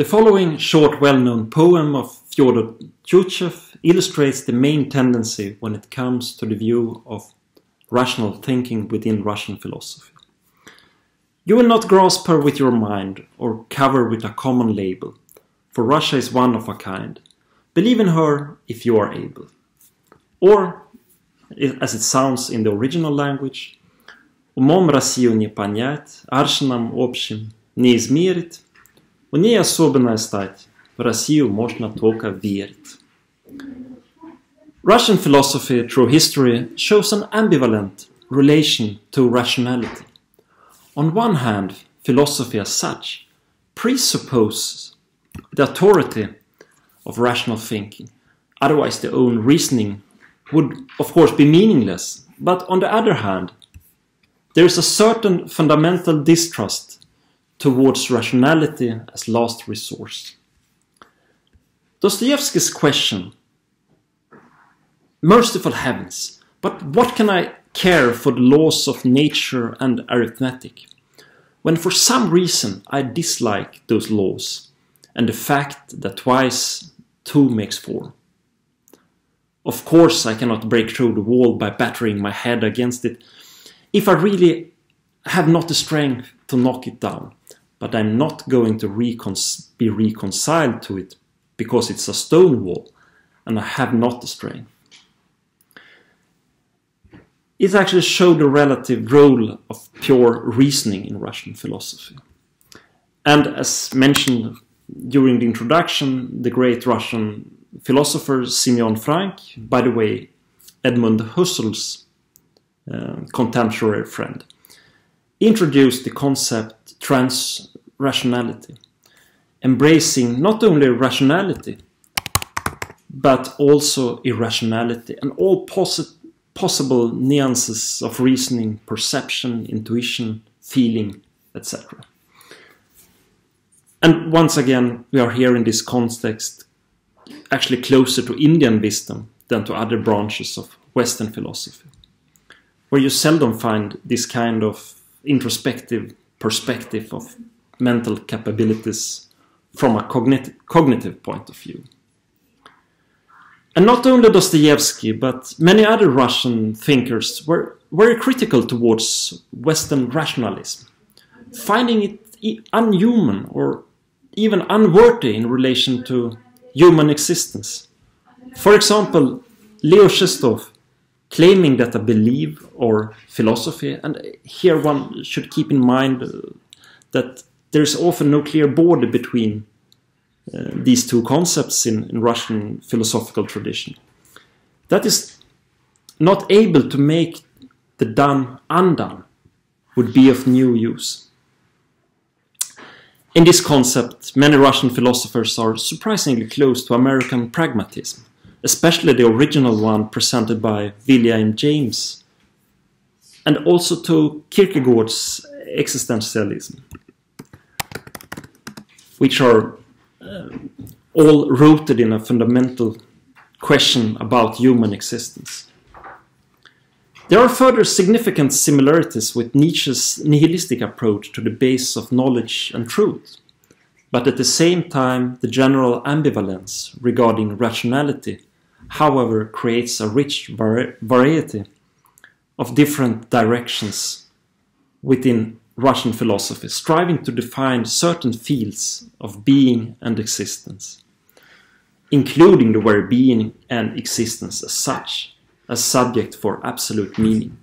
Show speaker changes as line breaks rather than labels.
The following short well-known poem of Fyodor Tyutchev illustrates the main tendency when it comes to the view of rational thinking within Russian philosophy. You will not grasp her with your mind or cover with a common label, for Russia is one of a kind. Believe in her if you are able. Or, as it sounds in the original language, умом Россию не понять, аршином общим не измерить, у ней особенная стать, в Россию можно только верить. Russian philosophy through history shows an ambivalent relation to rationality. On one hand, philosophy as such presupposes the authority of rational thinking, otherwise, the own reasoning would, of course, be meaningless. But on the other hand, there is a certain fundamental distrust towards rationality as last resource. Dostoevsky's question Merciful heavens, but what can I care for the laws of nature and arithmetic, when for some reason I dislike those laws and the fact that twice two makes four? Of course, I cannot break through the wall by battering my head against it if I really have not the strength to knock it down, but I'm not going to recon be reconciled to it because it's a stone wall and I have not the strength it actually showed the relative role of pure reasoning in Russian philosophy. And as mentioned during the introduction, the great Russian philosopher Simeon Frank, by the way, Edmund Husserl's uh, contemporary friend, introduced the concept trans-rationality, embracing not only rationality, but also irrationality and all possible possible nuances of reasoning, perception, intuition, feeling, etc. And once again, we are here in this context actually closer to Indian wisdom than to other branches of Western philosophy, where you seldom find this kind of introspective perspective of mental capabilities from a cognitive, cognitive point of view. And not only Dostoevsky, but many other Russian thinkers were very critical towards Western rationalism, finding it unhuman or even unworthy in relation to human existence. For example, Leo Shestov claiming that a belief or philosophy, and here one should keep in mind that there is often no clear border between uh, these two concepts in, in Russian philosophical tradition. That is not able to make the done undone would be of new use. In this concept, many Russian philosophers are surprisingly close to American pragmatism, especially the original one presented by William James, and also to Kierkegaard's existentialism, which are uh, all rooted in a fundamental question about human existence. There are further significant similarities with Nietzsche's nihilistic approach to the base of knowledge and truth, but at the same time, the general ambivalence regarding rationality, however, creates a rich vari variety of different directions within Russian philosophy, striving to define certain fields of being and existence, including the very being and existence as such, as subject for absolute meaning.